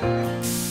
Bye.